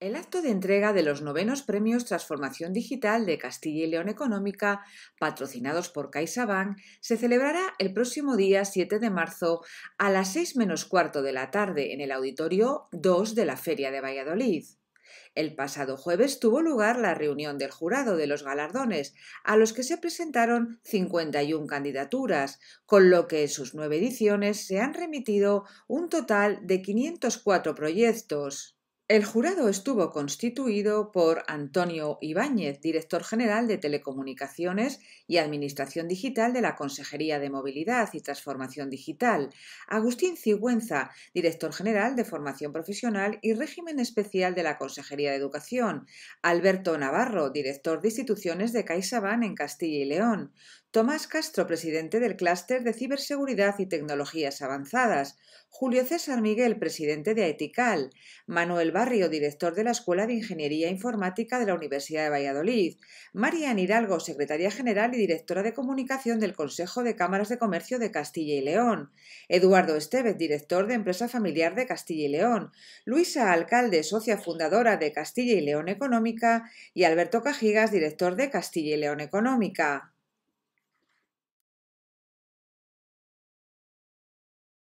El acto de entrega de los novenos premios Transformación Digital de Castilla y León Económica, patrocinados por CaixaBank, se celebrará el próximo día 7 de marzo a las 6 menos cuarto de la tarde en el Auditorio 2 de la Feria de Valladolid. El pasado jueves tuvo lugar la reunión del jurado de los galardones, a los que se presentaron 51 candidaturas, con lo que en sus nueve ediciones se han remitido un total de 504 proyectos. El jurado estuvo constituido por Antonio Ibáñez, director general de Telecomunicaciones y Administración Digital de la Consejería de Movilidad y Transformación Digital, Agustín Cigüenza, director general de Formación Profesional y Régimen Especial de la Consejería de Educación, Alberto Navarro, director de Instituciones de CaixaBank en Castilla y León, Tomás Castro, presidente del Clúster de Ciberseguridad y Tecnologías Avanzadas, Julio César Miguel, presidente de AETICAL, Manuel Barrio, director de la Escuela de Ingeniería Informática de la Universidad de Valladolid, Marian Hidalgo, secretaria general y directora de comunicación del Consejo de Cámaras de Comercio de Castilla y León, Eduardo Estevez, director de Empresa Familiar de Castilla y León, Luisa Alcalde, socia fundadora de Castilla y León Económica, y Alberto Cajigas, director de Castilla y León Económica.